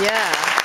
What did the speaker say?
Yeah.